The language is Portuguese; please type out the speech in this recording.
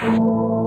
Música